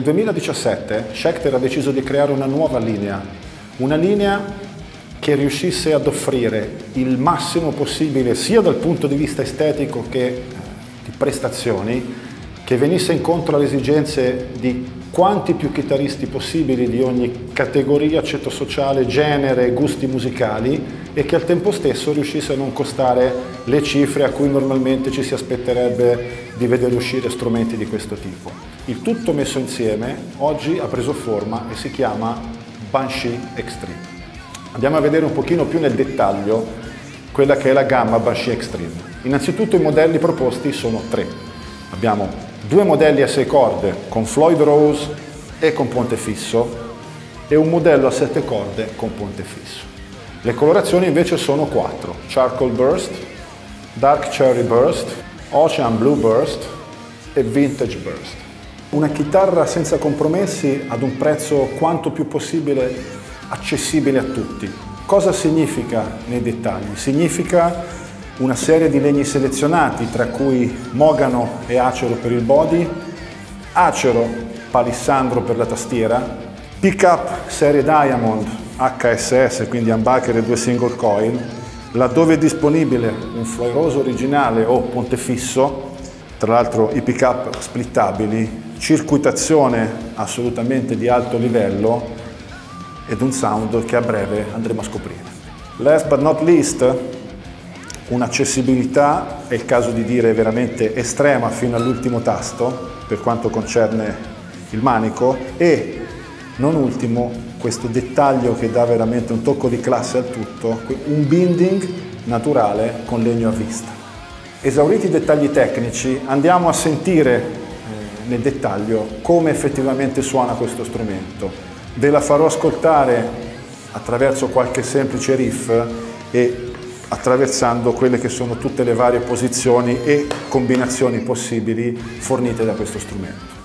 Nel 2017 Schecter ha deciso di creare una nuova linea, una linea che riuscisse ad offrire il massimo possibile sia dal punto di vista estetico che eh, di prestazioni, che venisse incontro alle esigenze di quanti più chitarristi possibili di ogni categoria, ceto sociale, genere, gusti musicali e che al tempo stesso riuscisse a non costare le cifre a cui normalmente ci si aspetterebbe di vedere uscire strumenti di questo tipo. Il tutto messo insieme oggi ha preso forma e si chiama Banshee Extreme. Andiamo a vedere un pochino più nel dettaglio quella che è la gamma Banshee Extreme. Innanzitutto i modelli proposti sono tre. Abbiamo due modelli a 6 corde con Floyd Rose e con ponte fisso e un modello a 7 corde con ponte fisso. Le colorazioni invece sono quattro, Charcoal Burst, Dark Cherry Burst, Ocean Blue Burst e Vintage Burst. Una chitarra senza compromessi ad un prezzo quanto più possibile accessibile a tutti. Cosa significa nei dettagli? Significa una serie di legni selezionati, tra cui mogano e acero per il body, acero palissandro per la tastiera, pickup serie Diamond HSS, quindi humbucker e due single coil, laddove è disponibile un floiroso originale o ponte fisso, tra l'altro i pickup splittabili, circuitazione assolutamente di alto livello ed un sound che a breve andremo a scoprire. Last but not least, un'accessibilità, è il caso di dire veramente estrema fino all'ultimo tasto per quanto concerne il manico e non ultimo questo dettaglio che dà veramente un tocco di classe al tutto, un binding naturale con legno a vista. Esauriti i dettagli tecnici andiamo a sentire eh, nel dettaglio come effettivamente suona questo strumento. Ve la farò ascoltare attraverso qualche semplice riff e attraversando quelle che sono tutte le varie posizioni e combinazioni possibili fornite da questo strumento.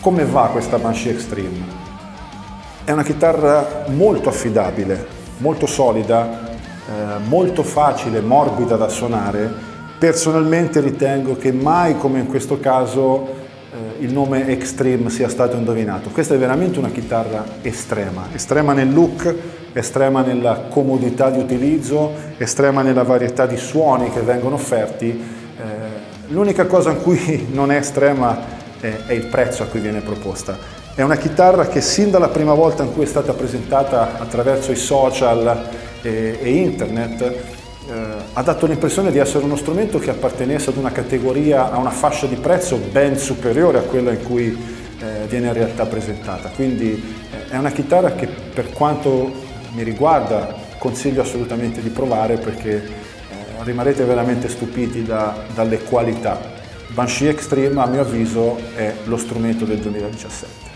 Come va questa Banshee Extreme? È una chitarra molto affidabile, molto solida, eh, molto facile, morbida da suonare. Personalmente ritengo che mai come in questo caso eh, il nome Extreme sia stato indovinato. Questa è veramente una chitarra estrema, estrema nel look, estrema nella comodità di utilizzo, estrema nella varietà di suoni che vengono offerti. Eh, l'unica cosa in cui non è estrema è il prezzo a cui viene proposta. È una chitarra che sin dalla prima volta in cui è stata presentata attraverso i social e, e internet eh, ha dato l'impressione di essere uno strumento che appartenesse ad una categoria, a una fascia di prezzo ben superiore a quella in cui eh, viene in realtà presentata. Quindi eh, è una chitarra che per quanto mi riguarda consiglio assolutamente di provare perché eh, rimarrete veramente stupiti da, dalle qualità Banshee Extreme a mio avviso è lo strumento del 2017.